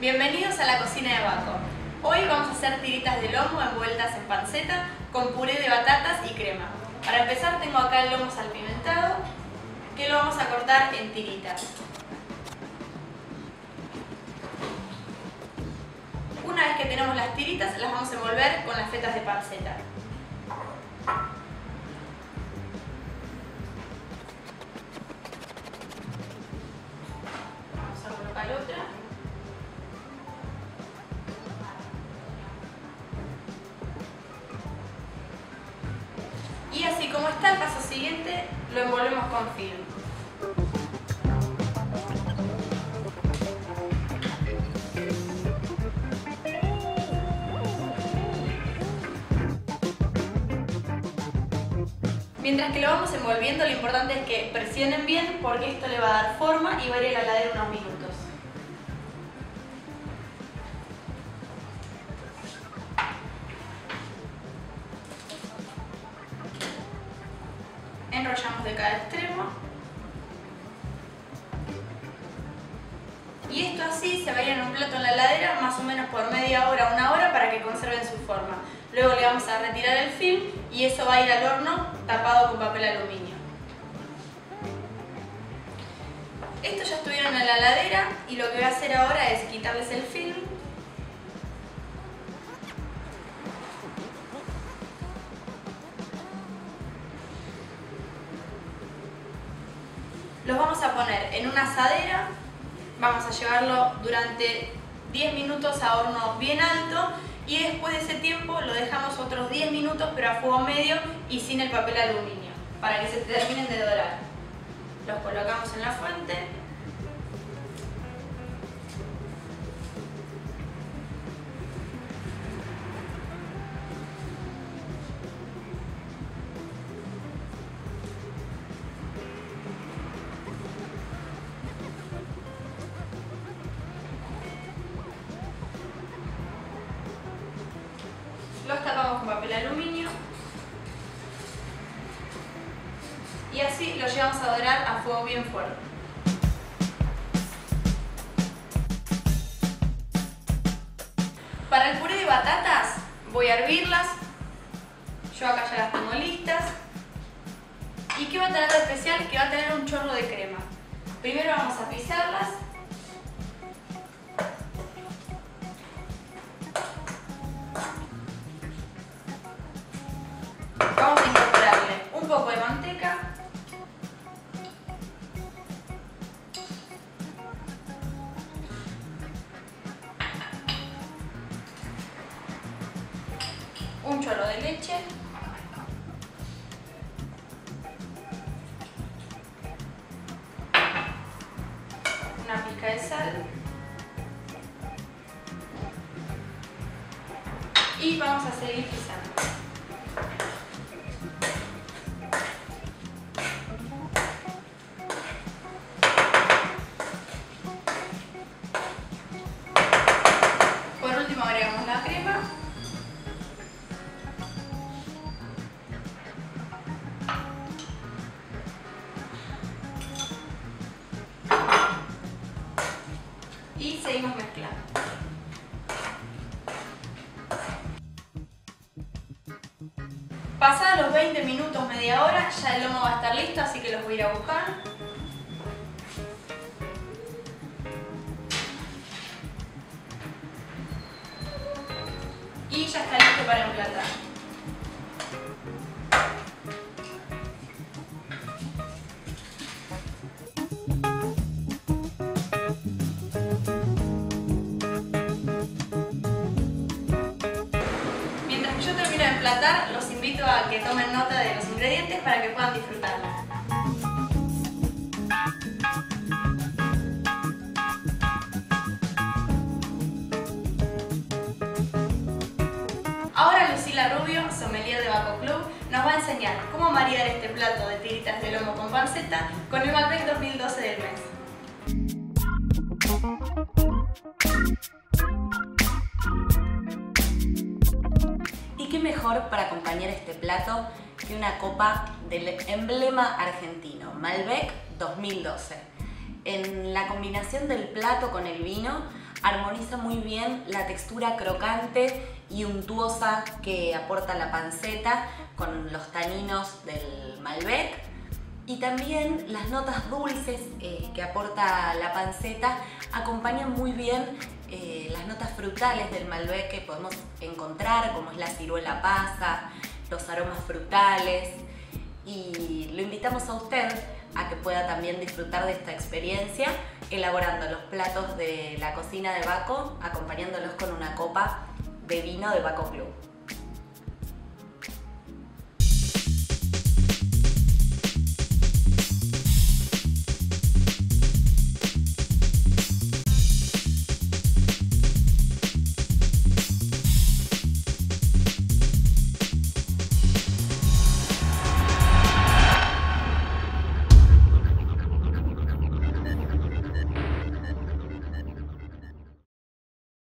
la cocina de Baco. Hoy vamos a hacer tiritas de lomo envueltas en panceta con puré de batatas y crema. Para empezar tengo acá el lomo salpimentado que lo vamos a cortar en tiritas. Una vez que tenemos las tiritas las vamos a envolver con las fetas de panceta. Y como está el paso siguiente, lo envolvemos con film. Mientras que lo vamos envolviendo, lo importante es que presionen bien porque esto le va a dar forma y va a ir a la unos minutos. Extremo. Y esto así se va a ir en un plato en la heladera más o menos por media hora, una hora para que conserven su forma. Luego le vamos a retirar el film y eso va a ir al horno tapado con papel aluminio. Estos ya estuvieron en la heladera y lo que voy a hacer ahora es quitarles el film. Los vamos a poner en una asadera, vamos a llevarlo durante 10 minutos a horno bien alto y después de ese tiempo lo dejamos otros 10 minutos pero a fuego medio y sin el papel aluminio para que se terminen de dorar. Los colocamos en la fuente. Y así lo llevamos a dorar a fuego bien fuerte. Para el puré de batatas voy a hervirlas. Yo acá ya las tengo listas. ¿Y qué va a tener de especial? Que va a tener un chorro de crema. Primero vamos a pisarlas. Un chorro de leche. Una pizca de sal. Y vamos a seguir pisando. Y seguimos mezclando. Pasados los 20 minutos, media hora, ya el lomo va a estar listo, así que los voy a ir a buscar. y ya está listo para emplatar. Tomen nota de los ingredientes para que puedan disfrutarla. Ahora Lucila Rubio, sommelier de Baco Club, nos va a enseñar cómo maridar este plato de tiritas de lomo con panceta con el Malbec 2012 del mes. Qué mejor para acompañar este plato que una copa del emblema argentino, Malbec 2012? En la combinación del plato con el vino armoniza muy bien la textura crocante y untuosa que aporta la panceta con los taninos del Malbec y también las notas dulces eh, que aporta la panceta acompañan muy bien eh, las notas frutales del Malbec que podemos encontrar, como es la ciruela pasa, los aromas frutales. Y lo invitamos a usted a que pueda también disfrutar de esta experiencia elaborando los platos de la cocina de Baco, acompañándolos con una copa de vino de Baco Club.